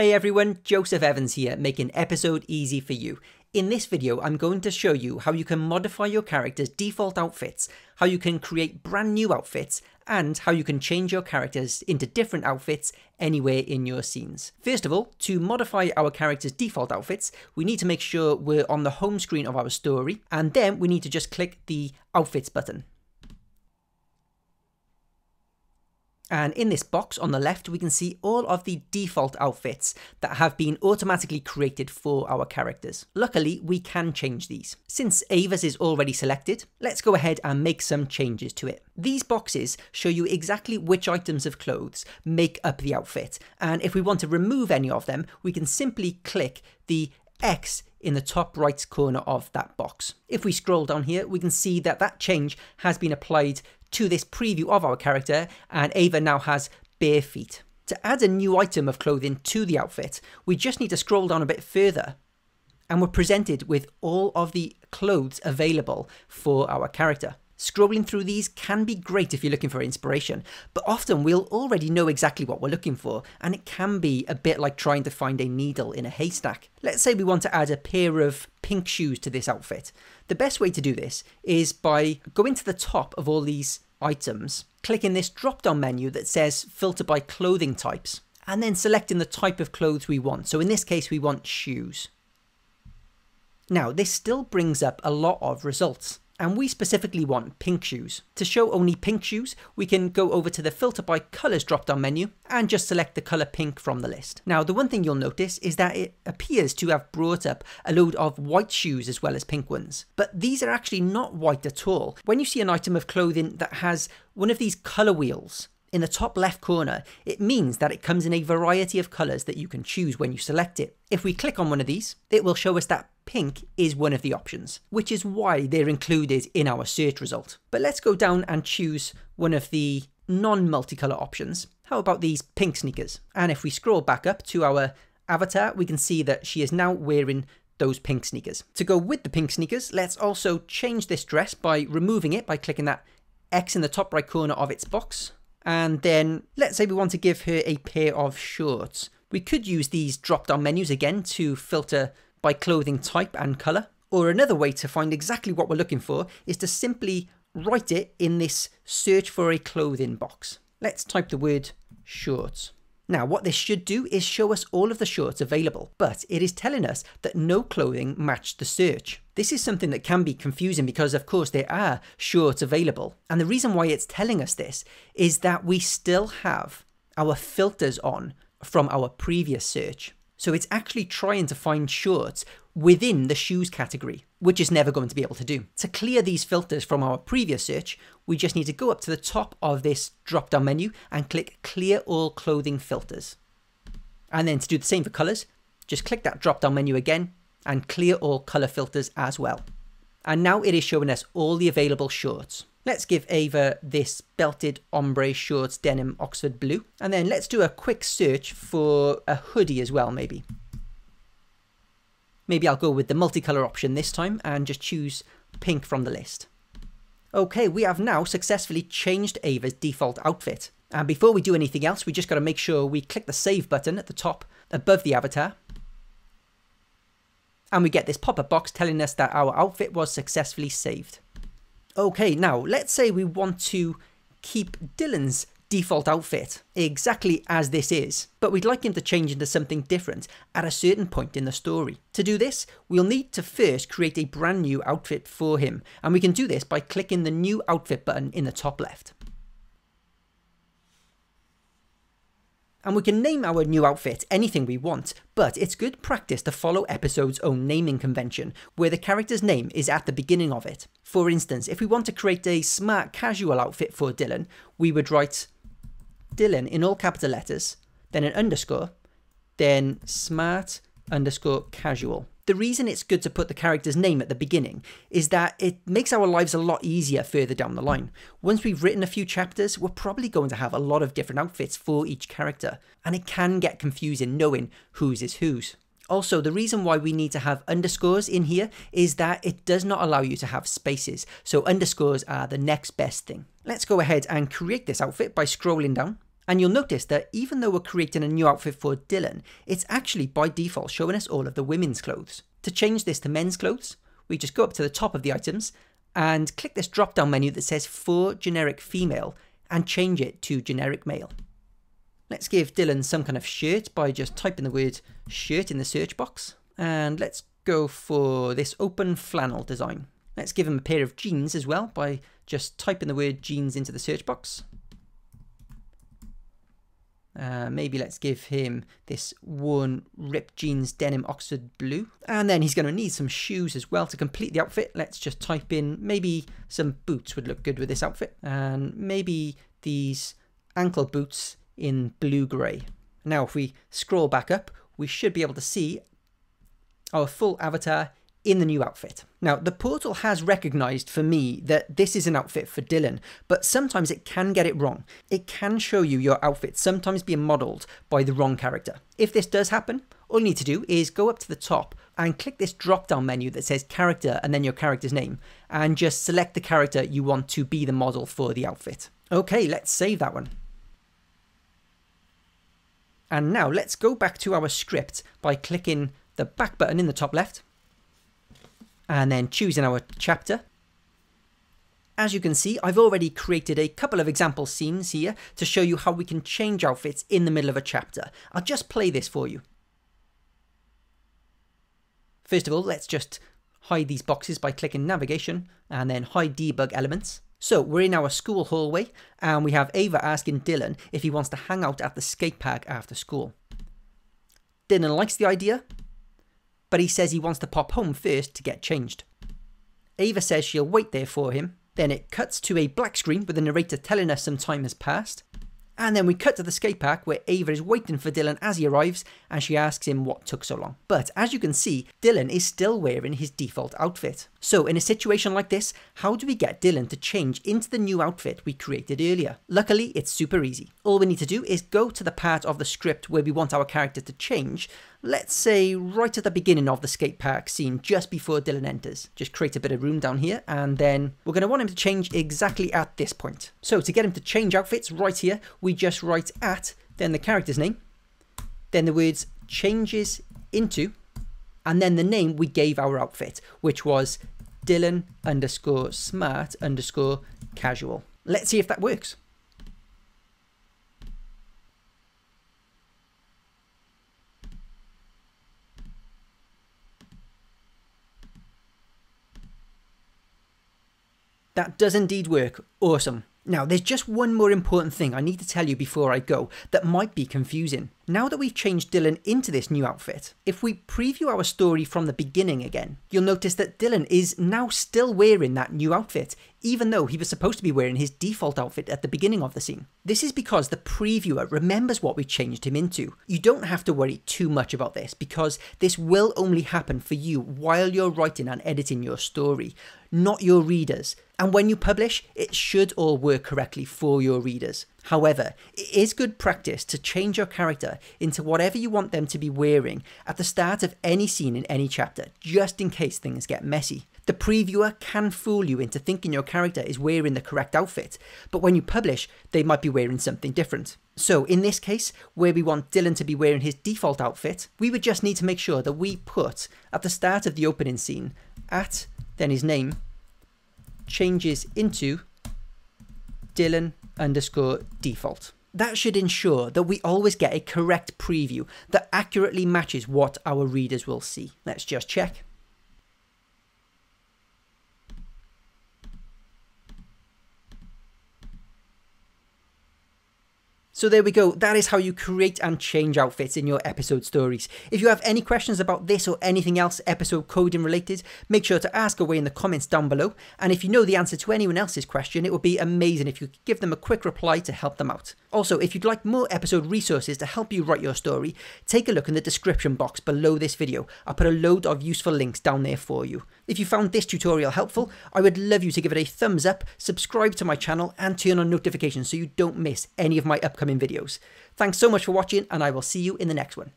Hey everyone, Joseph Evans here, making episode easy for you. In this video, I'm going to show you how you can modify your character's default outfits, how you can create brand new outfits, and how you can change your characters into different outfits anywhere in your scenes. First of all, to modify our character's default outfits, we need to make sure we're on the home screen of our story, and then we need to just click the Outfits button. And in this box on the left, we can see all of the default outfits that have been automatically created for our characters. Luckily, we can change these. Since Ava's is already selected, let's go ahead and make some changes to it. These boxes show you exactly which items of clothes make up the outfit. And if we want to remove any of them, we can simply click the X in the top right corner of that box. If we scroll down here, we can see that that change has been applied to this preview of our character and Ava now has bare feet. To add a new item of clothing to the outfit, we just need to scroll down a bit further and we're presented with all of the clothes available for our character. Scrolling through these can be great if you're looking for inspiration, but often we'll already know exactly what we're looking for, and it can be a bit like trying to find a needle in a haystack. Let's say we want to add a pair of pink shoes to this outfit. The best way to do this is by going to the top of all these items, clicking this drop down menu that says filter by clothing types, and then selecting the type of clothes we want. So in this case, we want shoes. Now, this still brings up a lot of results and we specifically want pink shoes. To show only pink shoes, we can go over to the filter by colours drop down menu and just select the colour pink from the list. Now the one thing you'll notice is that it appears to have brought up a load of white shoes as well as pink ones. But these are actually not white at all. When you see an item of clothing that has one of these colour wheels, in the top left corner, it means that it comes in a variety of colours that you can choose when you select it. If we click on one of these, it will show us that pink is one of the options, which is why they're included in our search result. But let's go down and choose one of the non-multicolour options. How about these pink sneakers? And if we scroll back up to our avatar, we can see that she is now wearing those pink sneakers. To go with the pink sneakers, let's also change this dress by removing it by clicking that X in the top right corner of its box and then let's say we want to give her a pair of shorts. We could use these drop down menus again to filter by clothing type and colour. Or another way to find exactly what we're looking for is to simply write it in this search for a clothing box. Let's type the word shorts. Now, what this should do is show us all of the shorts available, but it is telling us that no clothing matched the search. This is something that can be confusing because, of course, there are shorts available. And the reason why it's telling us this is that we still have our filters on from our previous search. So it's actually trying to find shorts within the shoes category, which is never going to be able to do. To clear these filters from our previous search, we just need to go up to the top of this drop down menu and click clear all clothing filters. And then to do the same for colors, just click that drop down menu again and clear all color filters as well. And now it is showing us all the available shorts. Let's give Ava this belted ombre shorts denim Oxford blue. And then let's do a quick search for a hoodie as well, maybe. Maybe I'll go with the multicolor option this time and just choose pink from the list. Okay, we have now successfully changed Ava's default outfit. And before we do anything else, we just got to make sure we click the save button at the top above the avatar. And we get this pop-up box telling us that our outfit was successfully saved. Okay, now let's say we want to keep Dylan's default outfit exactly as this is, but we'd like him to change into something different at a certain point in the story. To do this, we'll need to first create a brand new outfit for him, and we can do this by clicking the new outfit button in the top left. And we can name our new outfit anything we want, but it's good practice to follow episode's own naming convention, where the character's name is at the beginning of it. For instance, if we want to create a smart casual outfit for Dylan, we would write Dylan in all capital letters, then an underscore, then smart underscore casual. The reason it's good to put the character's name at the beginning is that it makes our lives a lot easier further down the line. Once we've written a few chapters, we're probably going to have a lot of different outfits for each character, and it can get confusing knowing whose is whose. Also, the reason why we need to have underscores in here is that it does not allow you to have spaces, so underscores are the next best thing. Let's go ahead and create this outfit by scrolling down And you'll notice that even though we're creating a new outfit for Dylan, it's actually by default showing us all of the women's clothes. To change this to men's clothes, we just go up to the top of the items and click this drop down menu that says for generic female and change it to generic male. Let's give Dylan some kind of shirt by just typing the word shirt in the search box. And let's go for this open flannel design. Let's give him a pair of jeans as well by just typing the word jeans into the search box. Uh, maybe let's give him this worn ripped jeans denim Oxford blue. And then he's going to need some shoes as well to complete the outfit. Let's just type in maybe some boots would look good with this outfit. And maybe these ankle boots in blue grey. Now if we scroll back up, we should be able to see our full avatar in the new outfit. Now, the portal has recognized for me that this is an outfit for Dylan, but sometimes it can get it wrong. It can show you your outfit sometimes being modeled by the wrong character. If this does happen, all you need to do is go up to the top and click this drop down menu that says character and then your character's name, and just select the character you want to be the model for the outfit. Okay, let's save that one. And now let's go back to our script by clicking the back button in the top left and then choosing our chapter. As you can see, I've already created a couple of example scenes here to show you how we can change outfits in the middle of a chapter. I'll just play this for you. First of all, let's just hide these boxes by clicking navigation and then hide debug elements. So we're in our school hallway and we have Ava asking Dylan if he wants to hang out at the skate park after school. Dylan likes the idea but he says he wants to pop home first to get changed. Ava says she'll wait there for him, then it cuts to a black screen with the narrator telling us some time has passed, and then we cut to the skate park where Ava is waiting for Dylan as he arrives and she asks him what took so long. But as you can see, Dylan is still wearing his default outfit. So in a situation like this, how do we get Dylan to change into the new outfit we created earlier? Luckily, it's super easy. All we need to do is go to the part of the script where we want our character to change let's say right at the beginning of the skate park scene, just before Dylan enters. Just create a bit of room down here, and then we're going to want him to change exactly at this point. So to get him to change outfits right here, we just write at, then the character's name, then the words changes into, and then the name we gave our outfit, which was Dylan underscore smart underscore casual. Let's see if that works. That does indeed work. Awesome. Now, there's just one more important thing I need to tell you before I go that might be confusing. Now that we've changed Dylan into this new outfit, if we preview our story from the beginning again, you'll notice that Dylan is now still wearing that new outfit, even though he was supposed to be wearing his default outfit at the beginning of the scene. This is because the previewer remembers what we changed him into. You don't have to worry too much about this because this will only happen for you while you're writing and editing your story, not your readers. And when you publish, it should all work correctly for your readers. However, it is good practice to change your character into whatever you want them to be wearing at the start of any scene in any chapter, just in case things get messy. The previewer can fool you into thinking your character is wearing the correct outfit, but when you publish, they might be wearing something different. So in this case, where we want Dylan to be wearing his default outfit, we would just need to make sure that we put at the start of the opening scene, at, then his name, changes into Dylan underscore default. That should ensure that we always get a correct preview that accurately matches what our readers will see. Let's just check. So there we go, that is how you create and change outfits in your episode stories. If you have any questions about this or anything else episode coding related, make sure to ask away in the comments down below. And if you know the answer to anyone else's question, it would be amazing if you could give them a quick reply to help them out. Also, if you'd like more episode resources to help you write your story, take a look in the description box below this video. I'll put a load of useful links down there for you. If you found this tutorial helpful, I would love you to give it a thumbs up, subscribe to my channel and turn on notifications so you don't miss any of my upcoming videos. Thanks so much for watching and I will see you in the next one.